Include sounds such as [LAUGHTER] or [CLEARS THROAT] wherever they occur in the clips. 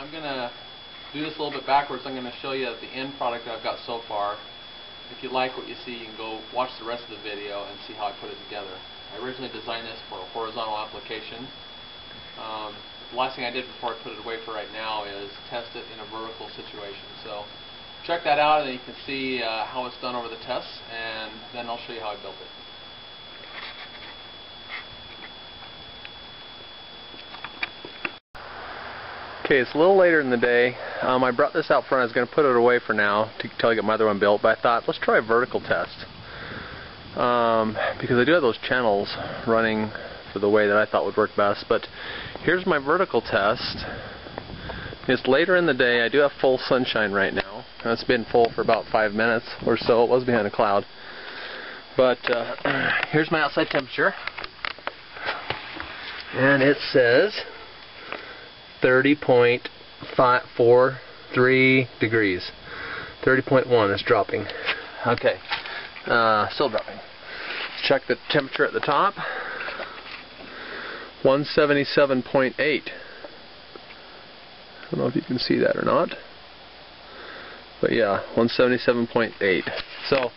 I'm going to do this a little bit backwards. I'm going to show you the end product I've got so far. If you like what you see, you can go watch the rest of the video and see how I put it together. I originally designed this for a horizontal application. Um, the last thing I did before I put it away for right now is test it in a vertical situation. So check that out and you can see uh, how it's done over the tests and then I'll show you how I built it. Okay, it's a little later in the day. Um, I brought this out front. I was going to put it away for now until I get my other one built, but I thought, let's try a vertical test. Um, because I do have those channels running for the way that I thought would work best. But here's my vertical test. It's later in the day. I do have full sunshine right now. It's been full for about five minutes or so. It was behind a cloud. But uh, [CLEARS THROAT] here's my outside temperature. And it says 30.43 degrees. 30.1 is dropping. Okay. Uh, still dropping. Check the temperature at the top. 177.8. I don't know if you can see that or not. But yeah, 177.8. So,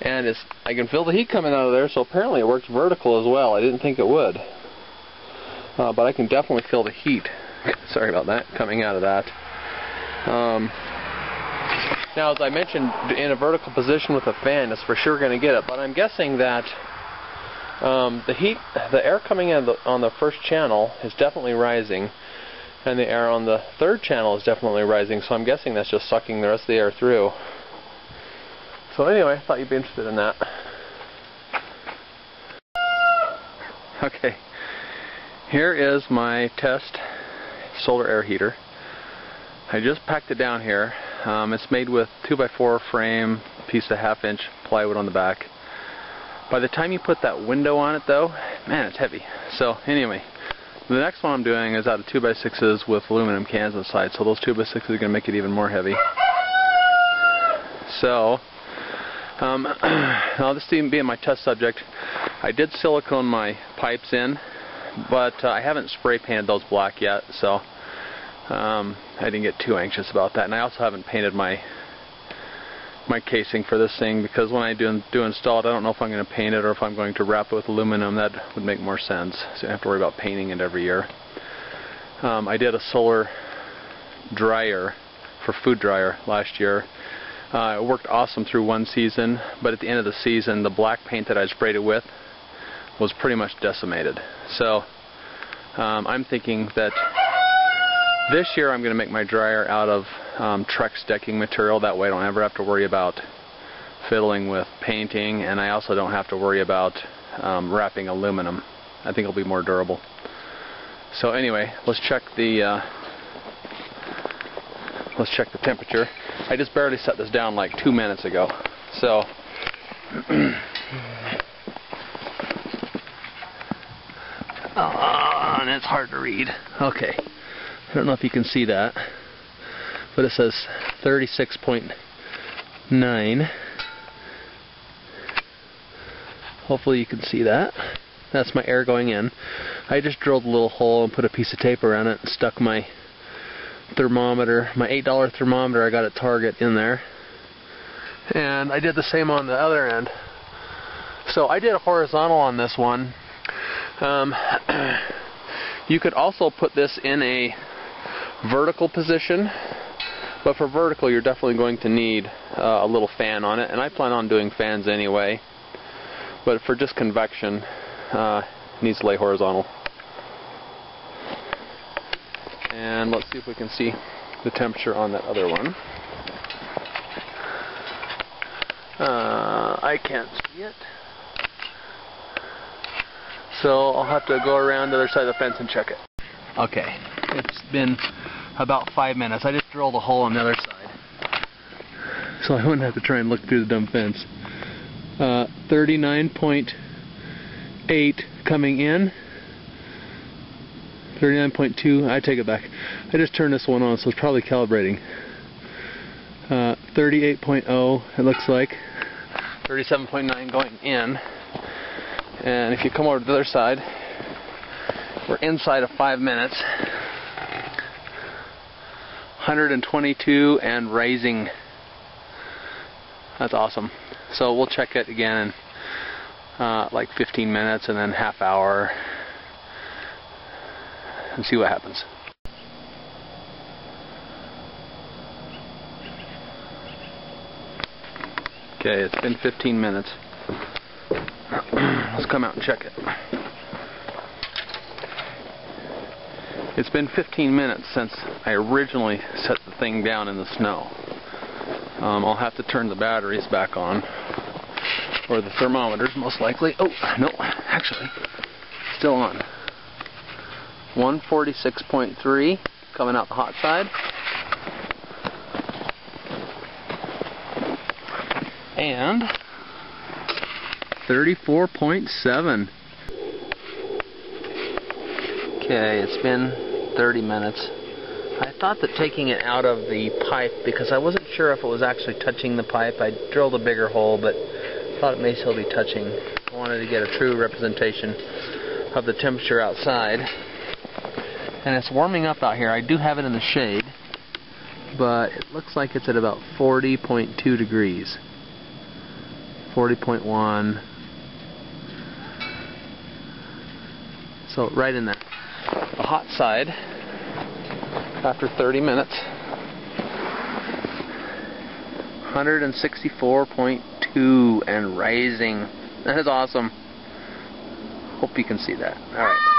and it's I can feel the heat coming out of there, so apparently it works vertical as well. I didn't think it would. Uh, but I can definitely feel the heat. [LAUGHS] Sorry about that, coming out of that. Um, now, as I mentioned, in a vertical position with a fan, it's for sure going to get it. But I'm guessing that um, the heat, the air coming in the, on the first channel is definitely rising, and the air on the third channel is definitely rising. So I'm guessing that's just sucking the rest of the air through. So anyway, I thought you'd be interested in that. Okay, here is my test solar air heater. I just packed it down here. Um, it's made with 2x4 frame, piece of half inch plywood on the back. By the time you put that window on it though, man it's heavy. So anyway, the next one I'm doing is out of 2x6s with aluminum cans inside. So those 2x6s are going to make it even more heavy. So, um, [CLEARS THROAT] now this being my test subject, I did silicone my pipes in, but uh, I haven't spray painted those black yet. So um, I didn't get too anxious about that. And I also haven't painted my my casing for this thing because when I do, do install it, I don't know if I'm going to paint it or if I'm going to wrap it with aluminum. That would make more sense. So I have to worry about painting it every year. Um, I did a solar dryer for food dryer last year. Uh, it worked awesome through one season, but at the end of the season, the black paint that I sprayed it with was pretty much decimated. So um, I'm thinking that this year I'm going to make my dryer out of um, Trex decking material. That way I don't ever have to worry about fiddling with painting and I also don't have to worry about um, wrapping aluminum. I think it'll be more durable. So anyway, let's check the uh, let's check the temperature. I just barely set this down like two minutes ago. So oh, [CLEARS THROAT] and it's hard to read. Okay. I don't know if you can see that, but it says 36.9. Hopefully you can see that. That's my air going in. I just drilled a little hole and put a piece of tape around it and stuck my thermometer, my $8 thermometer I got at Target in there. And I did the same on the other end. So I did a horizontal on this one. Um, [CLEARS THROAT] you could also put this in a vertical position. But for vertical, you're definitely going to need uh, a little fan on it, and I plan on doing fans anyway. But for just convection, uh, it needs to lay horizontal. And let's see if we can see the temperature on that other one. Uh, I can't see it. So I'll have to go around the other side of the fence and check it. Okay, it's been about five minutes. I just drilled a hole on the other side. So I wouldn't have to try and look through the dumb fence. Uh, 39.8 coming in. 39.2, I take it back. I just turned this one on, so it's probably calibrating. Uh, 38.0, it looks like. 37.9 going in. And if you come over to the other side, we're inside of five minutes. 122 and rising. That's awesome. So we'll check it again in uh, like 15 minutes and then half hour and see what happens. Okay, it's been 15 minutes. [CLEARS THROAT] Let's come out and check it. It's been 15 minutes since I originally set the thing down in the snow. Um, I'll have to turn the batteries back on. Or the thermometers, most likely. Oh, no, actually, still on. 146.3 coming out the hot side. And 34.7. Okay, it's been 30 minutes. I thought that taking it out of the pipe, because I wasn't sure if it was actually touching the pipe, I drilled a bigger hole, but thought it may still be touching. I wanted to get a true representation of the temperature outside. And it's warming up out here. I do have it in the shade, but it looks like it's at about 40.2 degrees. 40.1. So right in there. The hot side, after 30 minutes, 164.2 and rising. That is awesome. Hope you can see that. Alright.